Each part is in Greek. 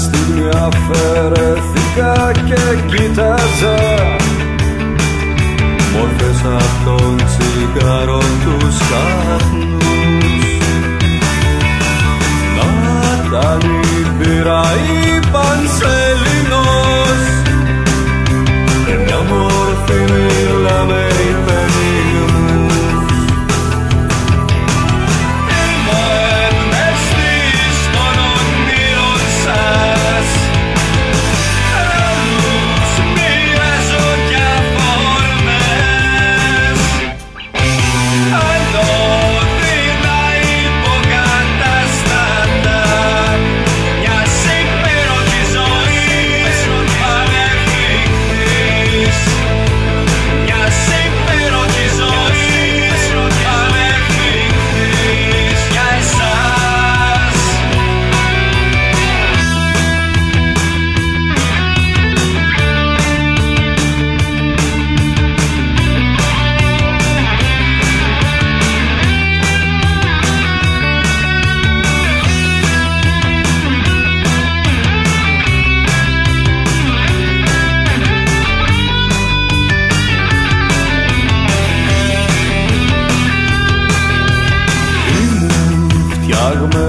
Στην αφαιρεθήκα και κοίταζα. Μόρφες από τον τσιγάρο τους σκάφνου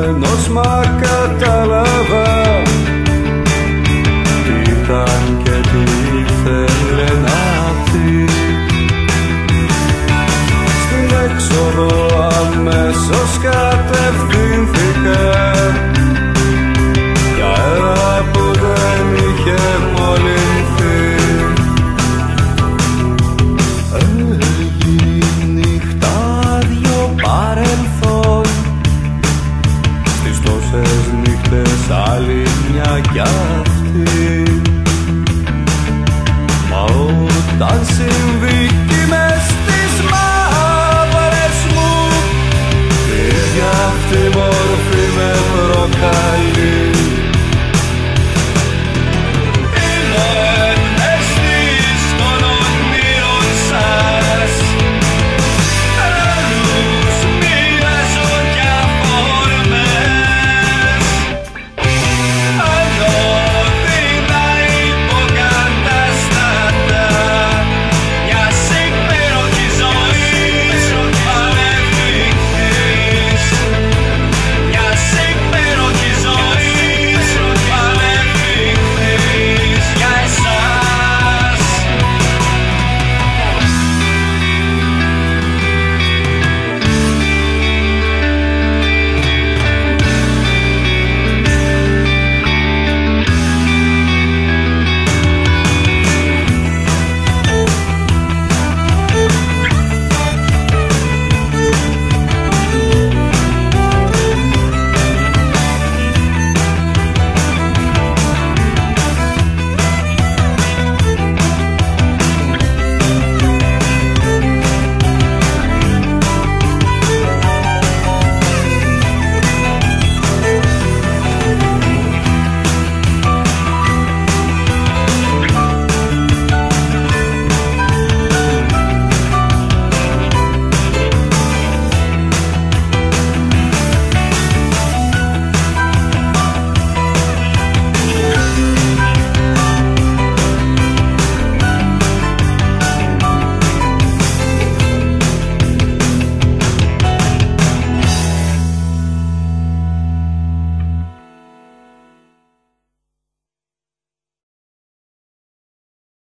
Но макота local